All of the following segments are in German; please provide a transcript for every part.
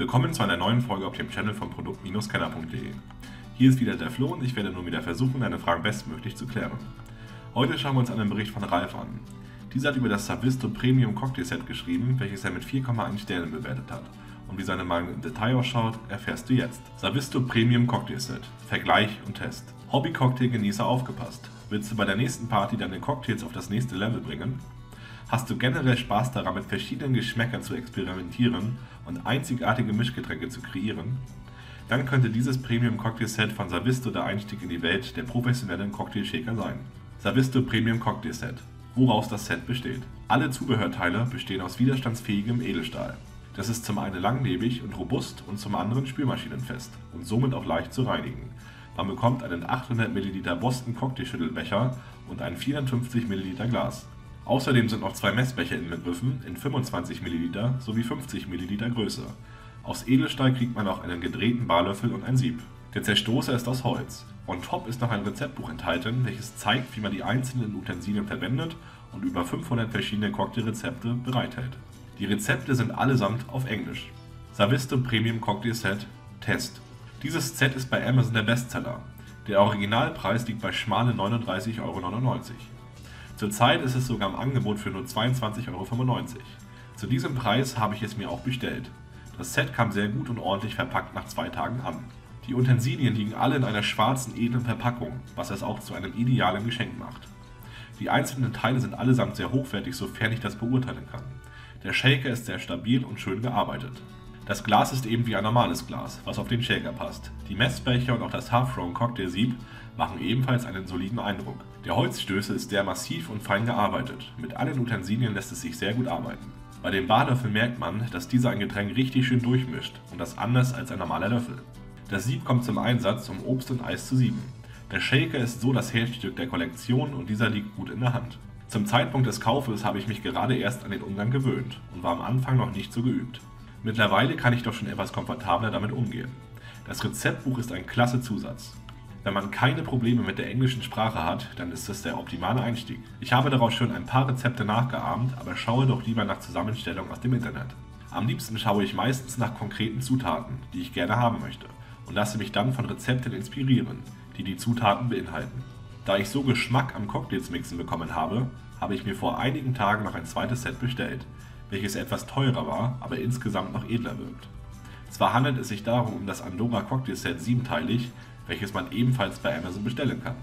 Willkommen zu einer neuen Folge auf dem Channel von Produkt-Kenner.de. Hier ist wieder der Flo und ich werde nun wieder versuchen, deine Fragen bestmöglich zu klären. Heute schauen wir uns einen Bericht von Ralf an. Dieser hat über das Savisto Premium Cocktail Set geschrieben, welches er mit 4,1 Sternen bewertet hat. Und wie seine Meinung im Detail ausschaut, erfährst du jetzt. Savisto Premium Cocktail Set. Vergleich und Test. Hobby-Cocktail-Genießer aufgepasst. Willst du bei der nächsten Party deine Cocktails auf das nächste Level bringen? Hast du generell Spaß daran, mit verschiedenen Geschmäckern zu experimentieren und einzigartige Mischgetränke zu kreieren? Dann könnte dieses Premium Cocktail Set von Savisto der Einstieg in die Welt der professionellen Cocktail-Shaker sein. Savisto Premium Cocktail Set. Woraus das Set besteht. Alle Zubehörteile bestehen aus widerstandsfähigem Edelstahl. Das ist zum einen langlebig und robust und zum anderen spülmaschinenfest und somit auch leicht zu reinigen. Man bekommt einen 800 ml Boston Cocktailschüttelbecher und ein 450 ml Glas. Außerdem sind noch zwei Messbecher inbegriffen in 25 ml sowie 50 ml Größe. Aus Edelstahl kriegt man auch einen gedrehten Barlöffel und ein Sieb. Der Zerstoßer ist aus Holz. On top ist noch ein Rezeptbuch enthalten, welches zeigt, wie man die einzelnen Utensilien verwendet und über 500 verschiedene Cocktailrezepte bereithält. Die Rezepte sind allesamt auf Englisch. Savisto Premium Cocktail Set Test. Dieses Set ist bei Amazon der Bestseller. Der Originalpreis liegt bei schmale 39,99 Euro. Zurzeit ist es sogar im Angebot für nur 22,95 Euro. Zu diesem Preis habe ich es mir auch bestellt. Das Set kam sehr gut und ordentlich verpackt nach zwei Tagen an. Die Utensilien liegen alle in einer schwarzen edlen Verpackung, was es auch zu einem idealen Geschenk macht. Die einzelnen Teile sind allesamt sehr hochwertig, sofern ich das beurteilen kann. Der Shaker ist sehr stabil und schön gearbeitet. Das Glas ist eben wie ein normales Glas, was auf den Shaker passt. Die Messbecher und auch das Half Round Cocktail Sieb machen ebenfalls einen soliden Eindruck. Der Holzstößel ist sehr massiv und fein gearbeitet. Mit allen Utensilien lässt es sich sehr gut arbeiten. Bei dem Barlöffel merkt man, dass dieser ein Getränk richtig schön durchmischt und das anders als ein normaler Löffel. Das Sieb kommt zum Einsatz, um Obst und Eis zu sieben. Der Shaker ist so das Herzstück der Kollektion und dieser liegt gut in der Hand. Zum Zeitpunkt des Kaufes habe ich mich gerade erst an den Umgang gewöhnt und war am Anfang noch nicht so geübt. Mittlerweile kann ich doch schon etwas komfortabler damit umgehen. Das Rezeptbuch ist ein klasse Zusatz. Wenn man keine Probleme mit der englischen Sprache hat, dann ist es der optimale Einstieg. Ich habe daraus schon ein paar Rezepte nachgeahmt, aber schaue doch lieber nach Zusammenstellungen aus dem Internet. Am liebsten schaue ich meistens nach konkreten Zutaten, die ich gerne haben möchte, und lasse mich dann von Rezepten inspirieren, die die Zutaten beinhalten. Da ich so Geschmack am Cocktails mixen bekommen habe, habe ich mir vor einigen Tagen noch ein zweites Set bestellt, welches etwas teurer war, aber insgesamt noch edler wirkt. Zwar handelt es sich darum um das Andorra Cocktail Set siebenteilig, welches man ebenfalls bei Amazon bestellen kann.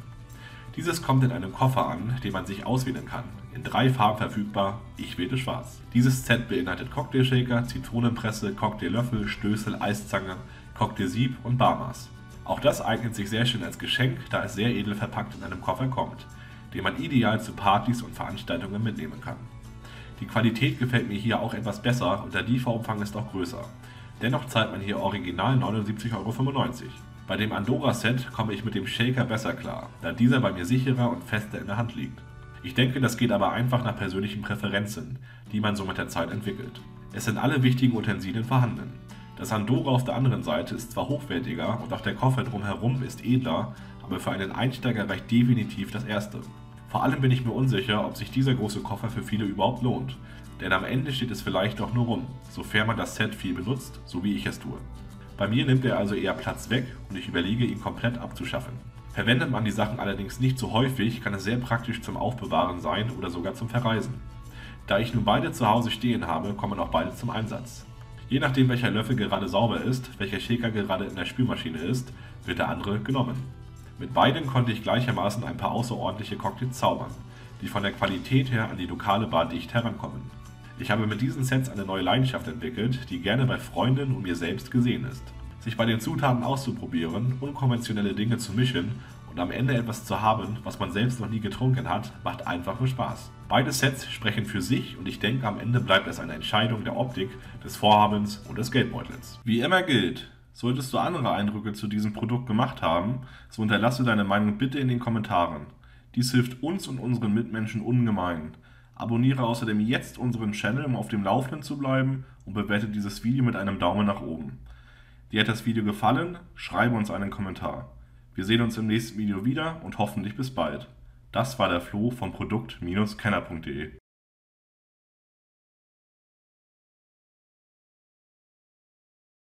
Dieses kommt in einem Koffer an, den man sich auswählen kann. In drei Farben verfügbar, ich wähle schwarz. Dieses Set beinhaltet Cocktailshaker, Zitronenpresse, Cocktaillöffel, Stößel, Eiszange, Cocktailsieb und Barmaß. Auch das eignet sich sehr schön als Geschenk, da es sehr edel verpackt in einem Koffer kommt, den man ideal zu Partys und Veranstaltungen mitnehmen kann. Die Qualität gefällt mir hier auch etwas besser und der Lieferumfang ist auch größer. Dennoch zahlt man hier original 79,95 Euro. Bei dem Andorra-Set komme ich mit dem Shaker besser klar, da dieser bei mir sicherer und fester in der Hand liegt. Ich denke, das geht aber einfach nach persönlichen Präferenzen, die man so mit der Zeit entwickelt. Es sind alle wichtigen Utensilien vorhanden. Das Andorra auf der anderen Seite ist zwar hochwertiger und auch der Koffer drumherum ist edler, aber für einen Einsteiger reicht definitiv das erste. Vor allem bin ich mir unsicher, ob sich dieser große Koffer für viele überhaupt lohnt, denn am Ende steht es vielleicht doch nur rum, sofern man das Set viel benutzt, so wie ich es tue. Bei mir nimmt er also eher Platz weg und ich überlege, ihn komplett abzuschaffen. Verwendet man die Sachen allerdings nicht so häufig, kann es sehr praktisch zum Aufbewahren sein oder sogar zum Verreisen. Da ich nun beide zu Hause stehen habe, kommen auch beide zum Einsatz. Je nachdem welcher Löffel gerade sauber ist, welcher Shaker gerade in der Spülmaschine ist, wird der andere genommen. Mit beiden konnte ich gleichermaßen ein paar außerordentliche Cocktails zaubern, die von der Qualität her an die lokale Bar dicht herankommen. Ich habe mit diesen Sets eine neue Leidenschaft entwickelt, die gerne bei Freunden und mir selbst gesehen ist. Sich bei den Zutaten auszuprobieren, unkonventionelle Dinge zu mischen und am Ende etwas zu haben, was man selbst noch nie getrunken hat, macht einfach nur Spaß. Beide Sets sprechen für sich und ich denke, am Ende bleibt es eine Entscheidung der Optik, des Vorhabens und des Geldbeutels. Wie immer gilt, solltest du andere Eindrücke zu diesem Produkt gemacht haben, so unterlasse deine Meinung bitte in den Kommentaren. Dies hilft uns und unseren Mitmenschen ungemein. Abonniere außerdem jetzt unseren Channel, um auf dem Laufenden zu bleiben und bewerte dieses Video mit einem Daumen nach oben. Dir hat das Video gefallen? Schreibe uns einen Kommentar. Wir sehen uns im nächsten Video wieder und hoffentlich bis bald. Das war der Flo von Produkt-Kenner.de